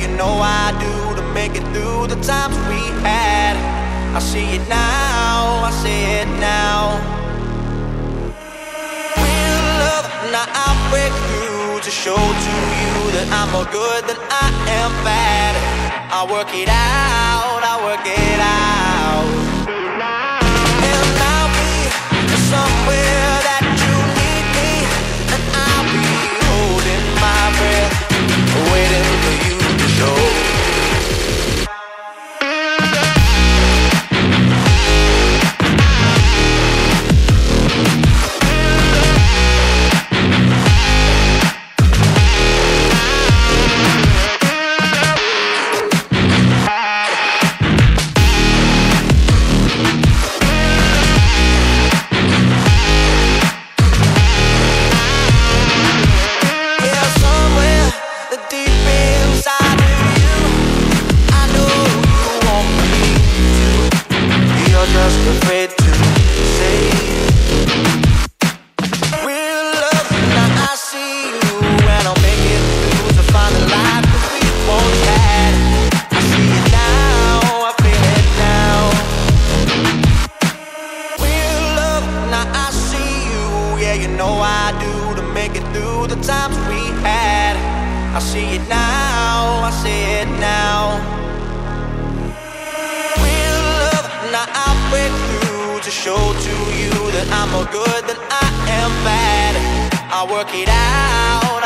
you know I do to make it through the times we had. I see it now, I see it now. Real love, now I break through to show to you that I'm more good than I am bad. I work it out, I work it out. I do to make it through the times we had. I see it now, I see it now. Real love, now I break through to show to you that I'm more good than I am bad. I work it out,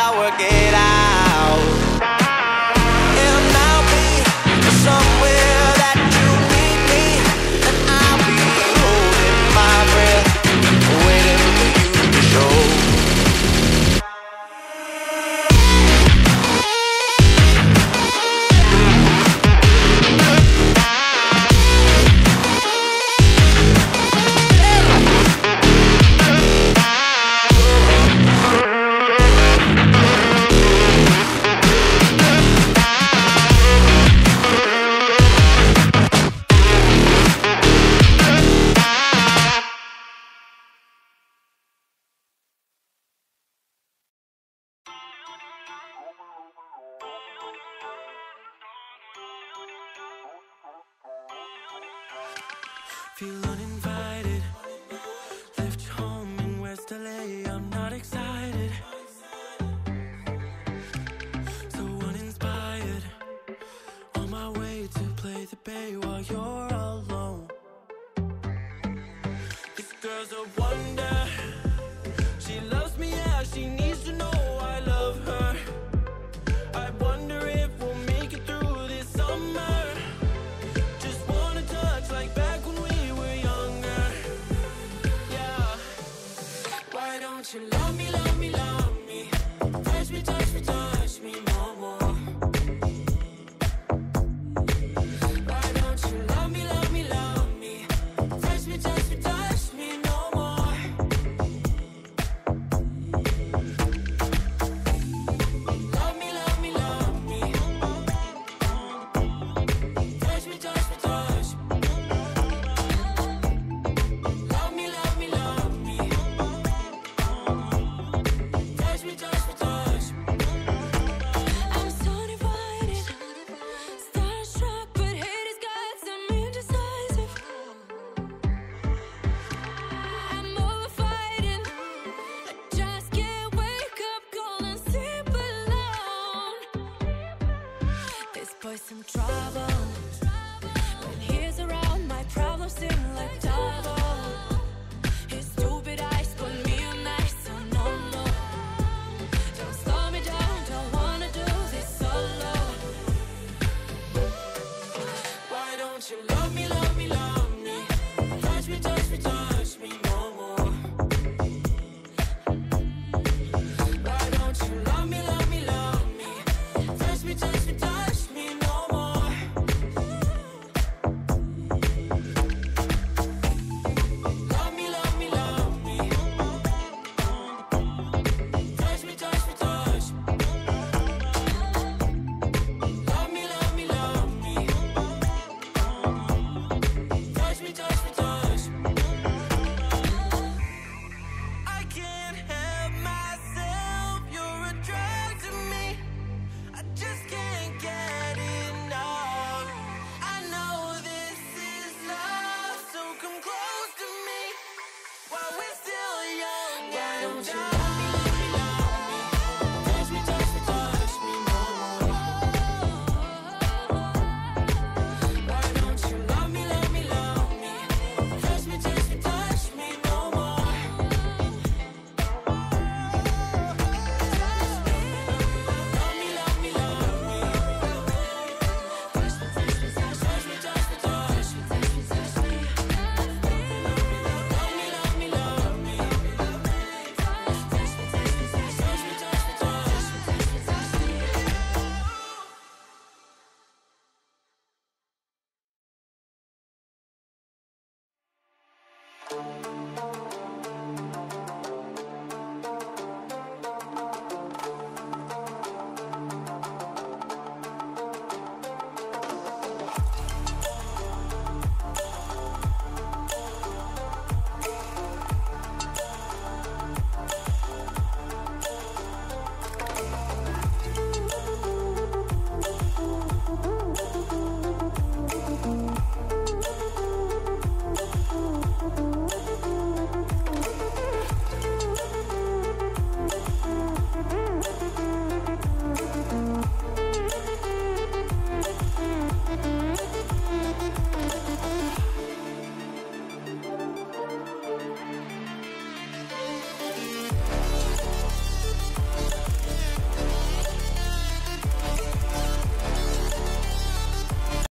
Feel uninvited. Left home in West LA. I'm not excited. So uninspired. On my way to play the bay while you're you love me,